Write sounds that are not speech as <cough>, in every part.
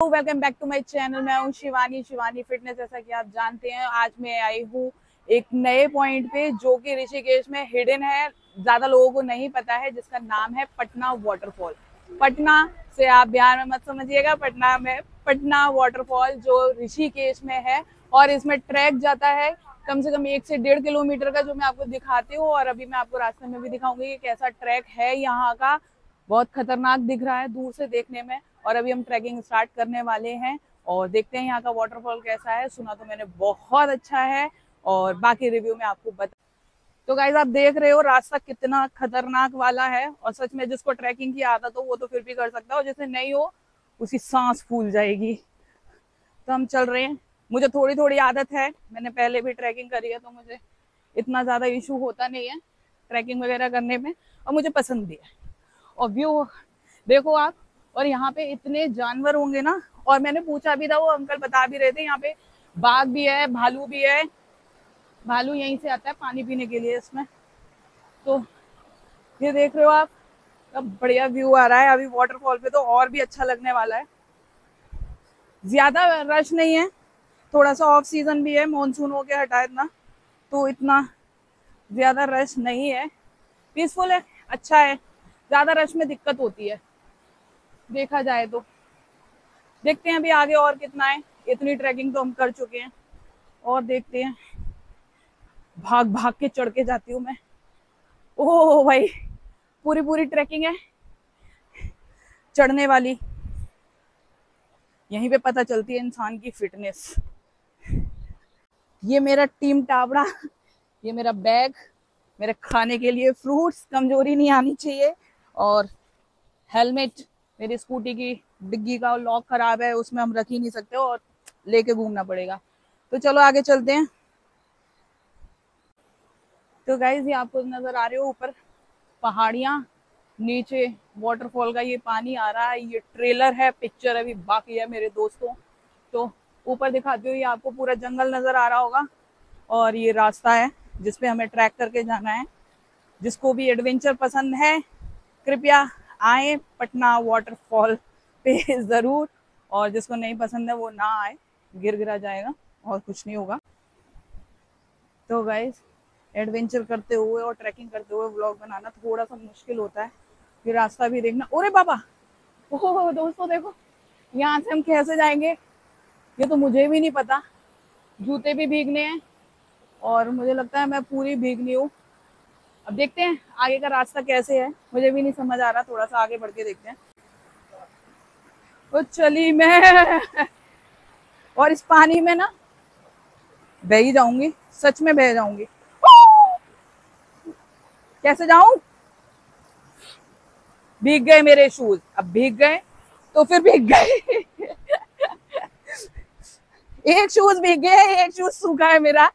Welcome back to my channel मैं हूँ Shivani Shivani fitness जैसा कि आप जानते हैं, आज मैं आई हूँ एक नए पॉइंट पे जो कि ऋषिकेश में हिडन है, ज़्यादा लोगों को नहीं पता है, जिसका नाम है पटना वाटरफॉल पटना से आप बिहार में मत समझिएगा, पटना में पटना वाटरफॉल जो ऋषिकेश में है और इसमें ट्रैक जाता है, कम से कम एक से डेढ़ किलोमीटर का जो मैं आपको दिखाती हूँ और अभी मैं आपको रास्ते में भी दिखाऊँगी कि कैसा ट्रैक है यहाँ का. बहुत खतरनाक दिख रहा है दूर से देखने में. और अभी हम ट्रैकिंग स्टार्ट करने वाले हैं और देखते हैं यहाँ का वाटरफॉल कैसा है। सुना तो मैंने बहुत अच्छा है और बाकी रिव्यू में आपको बता तो गाइज़ आप देख रहे हो रास्ता कितना खतरनाक वाला है और सच में जिसको ट्रैकिंग की आदत हो, वो तो फिर भी कर सकता है और जिसे नहीं हो, उसकी सांस फूल जाएगी। तो हम चल रहे हैं। मुझे थोड़ी थोड़ी आदत है। मैंने पहले भी ट्रैकिंग करी है तो मुझे इतना ज़्यादा इशू होता नहीं है ट्रैकिंग वगैरह करने में और मुझे पसंद भी है। और व्यू देखो आप और यहाँ पे इतने जानवर होंगे ना, और मैंने पूछा भी था, वो अंकल बता भी रहे थे, यहाँ पे बाघ भी है, भालू भी है। भालू यहीं से आता है पानी पीने के लिए इसमें। तो ये देख रहे हो आप अब बढ़िया व्यू आ रहा है। अभी वाटरफॉल पे तो और भी अच्छा लगने वाला है। ज़्यादा रश नहीं है थोड़ा सा ऑफ़ सीज़न भी है मानसून हो के हटा इतना। तो इतना ज़्यादा रश नहीं है। पीसफुल है अच्छा है, ज़्यादा रश में दिक्कत होती है। देखा जाए तो। देखते हैं अभी आगे और कितना है। इतनी ट्रैकिंग तो हम कर चुके हैं। और देखते हैं। भाग भाग के चढ़ के जाती हूँ मैं। ओह भाई, पूरी पूरी ट्रैकिंग है। चढ़ने वाली। यहीं पे पता चलती है इंसान की फिटनेस ये मेरा टीम टावड़ा ये मेरा बैग मेरे खाने के लिए फ्रूट्स कमज़ोरी नहीं आनी चाहिए। और हेलमेट मेरी स्कूटी की डिग्गी का लॉक खराब है, उसमें हम रख ही नहीं सकते और लेके घूमना पड़ेगा। तो चलो आगे चलते हैं। तो गाइज़ ये आपको नज़र आ रहे हो ऊपर पहाड़ियाँ, नीचे वाटरफॉल का ये पानी आ रहा है, ये ट्रेलर है पिक्चर अभी बाकी है मेरे दोस्तों। तो ऊपर दिखाती हूँ, ये आपको पूरा जंगल नज़र आ रहा होगा और ये रास्ता है जिसपे हमें ट्रैक करके जाना है। जिसको भी एडवेंचर पसंद है, कृपया आए, पटना वाटरफॉल पे <laughs> ज़रूर, और जिसको नहीं पसंद है वो ना आए, गिर गिरा जाएगा, और कुछ नहीं होगा। तो गाइज़ एडवेंचर करते हुए और ट्रैकिंग करते हुए व्लॉग बनाना थोड़ा सा मुश्किल होता है, फिर रास्ता भी देखना। ओरे बाबा! ओह, दोस्तों देखो, यहाँ से हम कैसे जाएँगे? ये तो मुझे भी नहीं पता। जूते भी भीगने हैं, और मुझे लगता है मैं पूरी भीगनी हूँ। अब देखते हैं आगे का रास्ता कैसे है। मुझे भी नहीं समझ आ रहा थोड़ा सा आगे बढ़ के देखते हैं। तो चली मैं। और इस पानी में ना, बह ही जाऊँगी, सच में बह जाऊँगी। कैसे जाऊँ? भीग गए मेरे शूज़ अब भीग गए तो फिर भीग गए। एक शूज़ भीग गए, एक शूज़ सूखा है मेरा।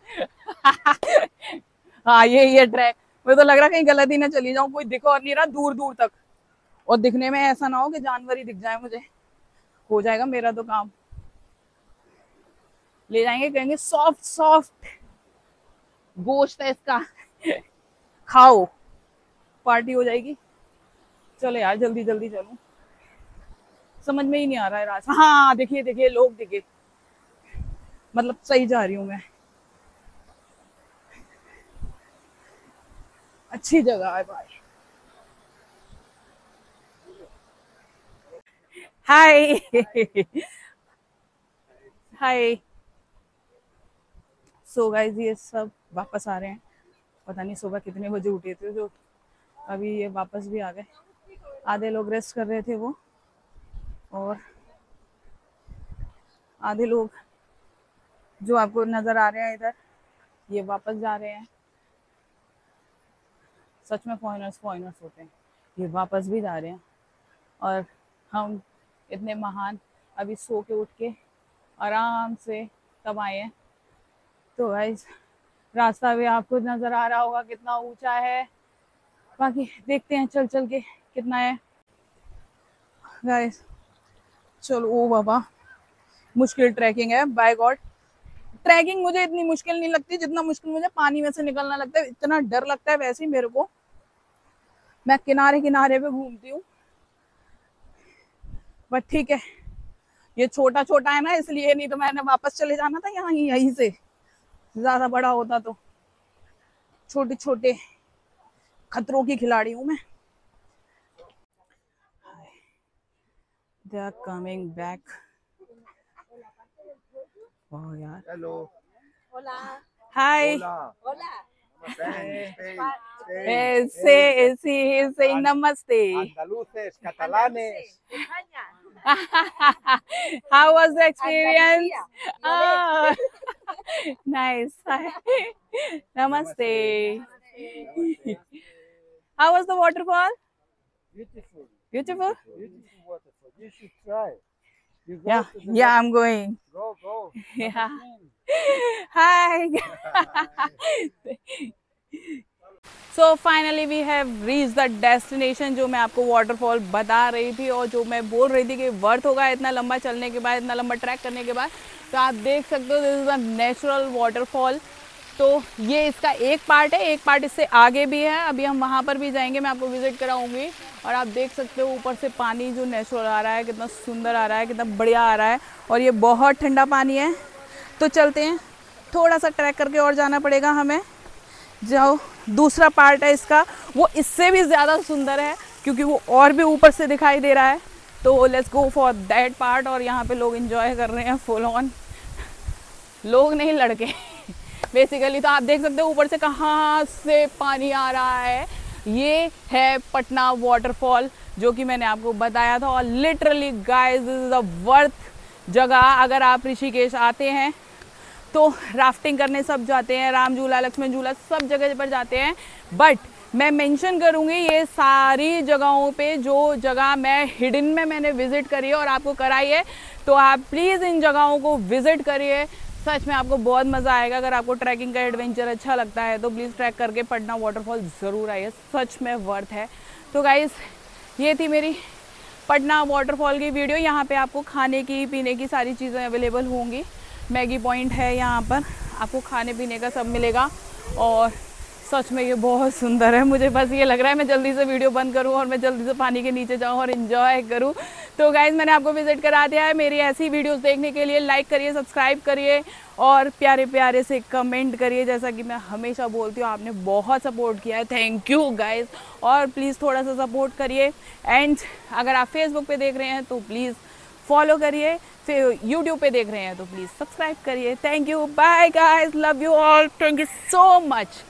हाँ ये ये ट्रैक मुझे तो लग रहा कहीं गलत ही ना चली जाऊँ, कोई दिख और नहीं रहा दूर दूर तक। और दिखने में ऐसा ना हो कि जानवर ही दिख जाए मुझे। हो जाएगा मेरा तो काम। ले जाएँगे, कहेंगे सॉफ्ट सॉफ्ट गोश्त है इसका। खाओ। पार्टी हो जाएगी। चलो यार, जल्दी जल्दी चलो। समझ में ही नहीं आ रहा है रास्ता हाँ देखिए देखिए, लोग दिखे। मतलब सही जा रही हूँ मैं। अच्छी जगह है भाई। हाय हाय सो गाइस ये सब वापस आ रहे हैं। पता नहीं सुबह कितने बजे उठे थे जो। अभी ये वापस भी आ गए। आधे लोग रेस्ट कर रहे थे वो। और आधे लोग जो आपको नज़र आ रहे हैं इधर, ये वापस जा रहे हैं। सच में फॉरनर्स फॉरनर्स होते हैं। ये वापस भी जा रहे हैं। और हम इतने महान, अभी सो के उठ के आराम से तब आए हैं। तो गाइज़ रास्ता भी आपको नज़र आ रहा होगा कितना ऊँचा है। बाकी देखते हैं चल चल के कितना है। गाइज़ चलो ओ बाबा, मुश्किल ट्रैकिंग है। बाय गॉड ट्रैकिंग मुझे इतनी मुश्किल नहीं लगती जितना मुश्किल मुझे पानी में से निकलना लगता है। इतना डर लगता है वैसे ही मेरे को। मैं किनारे किनारे पे घूमती हूँ। बट ठीक है, ये छोटा छोटा है ना, इसलिए नहीं तो मैंने वापस चले जाना था यहाँ ही, यहीं से। ज़्यादा बड़ा होता तो। छोटे छोटे खतरों की खिलाड़ी हूँ मैं। They are coming back Oh, yeah. Hello. Hola. Hi. Hola. Hola. Spain, Spain, eh, Spain, eh, sí, sí, he's saying namaste. Andaluces, catalanes. <laughs> How was the experience? Oh, <laughs> nice. <laughs> namaste. How was the waterfall? Beautiful. Beautiful? Beautiful waterfall. You should try. Yeah, yeah, I'm going. Go, go. <laughs> Yeah. <laughs> Hi. So finally we have reach the destination जो मैं आपको waterfall बता रही थी और जो मैं बोल रही थी कि वर्थ होगा इतना लंबा चलने के बाद इतना लंबा ट्रैक करने के बाद तो आप देख सकते हो this is a natural waterfall तो ये इसका एक पार्ट है एक पार्ट इससे आगे भी है अभी हम वहाँ पर भी जाएँगे मैं आपको विज़िट कराऊँगी और आप देख सकते हो ऊपर से पानी जो नेचुरल आ रहा है, कितना सुंदर आ रहा है, कितना बढ़िया आ रहा है। और ये बहुत ठंडा पानी है। तो चलते हैं। थोड़ा सा ट्रैक करके और जाना पड़ेगा हमें। जो दूसरा पार्ट है इसका। वो इससे भी ज़्यादा सुंदर है, क्योंकि वो और भी ऊपर से दिखाई दे रहा है। तो let's go for that part और यहाँ पे लोग इन्जॉय कर रहे हैं फुल ऑन लोग नहीं लड़के। <laughs> बेसिकली तो आप देख सकते हो ऊपर से कहाँ से पानी आ रहा है। ये है पटना वाटरफॉल जो कि मैंने आपको बताया था। और literally guys this is a worth जगह। अगर आप ऋषिकेश आते हैं तो राफ्टिंग करने सब जाते हैं, राम झूला, लक्ष्मण झूला, सब जगह पर जाते हैं। बट मैं मेंशन करूँगी ये सारी जगहों पे जो जगह मैं हिडन में मैंने विज़िट करी है और आपको कराई है। तो आप प्लीज़ इन जगहों को विज़िट करिए। सच में आपको बहुत मज़ा आएगा। अगर आपको ट्रैकिंग का एडवेंचर अच्छा लगता है तो प्लीज़ ट्रैक करके पटना वाटरफॉल ज़रूर आइए। सच में वर्थ है। तो गाइज़ ये थी मेरी पटना वाटरफॉल की वीडियो यहाँ पे आपको खाने की, पीने की सारी चीज़ें अवेलेबल होंगी। मैगी पॉइंट है यहाँ पर। आपको खाने पीने का सब मिलेगा। और सच में ये बहुत सुंदर है। मुझे बस ये लग रहा है मैं जल्दी से वीडियो बंद करूँ और मैं जल्दी से पानी के नीचे जाऊँ और इन्जॉय करूँ। तो गाइज़ मैंने आपको विज़िट करा दिया है। मेरी ऐसी वीडियोस देखने के लिए लाइक करिए सब्सक्राइब करिए और प्यारे प्यारे से कमेंट करिए। जैसा कि मैं हमेशा बोलती हूँ, आपने बहुत सपोर्ट किया है। थैंक यू गाइज़ और प्लीज़ थोड़ा सा सपोर्ट करिए। एंड अगर आप फेसबुक पर देख रहे हैं तो प्लीज़ फॉलो करिए। फिर यूट्यूब पे देख रहे हैं तो प्लीज़ सब्सक्राइब करिए। Thank you bye guys love you all thank you so much